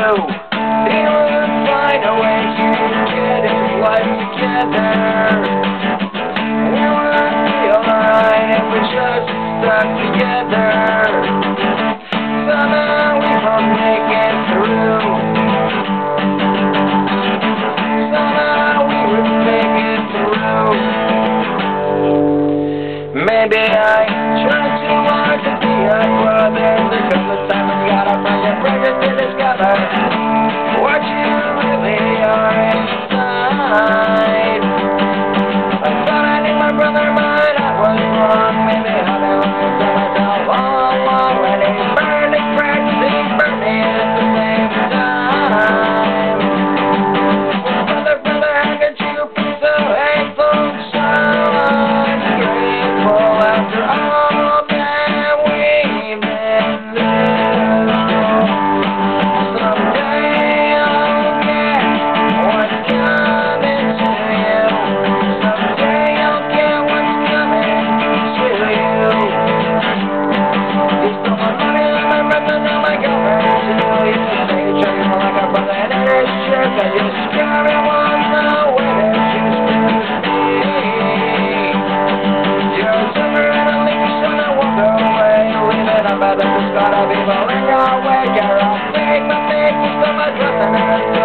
do. They will find a way to get his life together. We would be alright if we just stuck together. Somehow we will make it through. Somehow we would make it through. Maybe I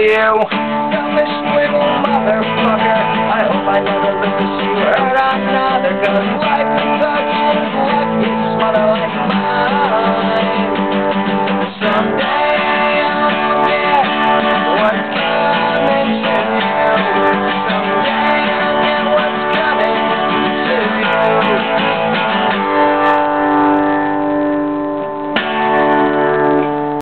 you. Little motherfucker. I hope I never lose you or another good life.